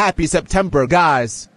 happy September, guys.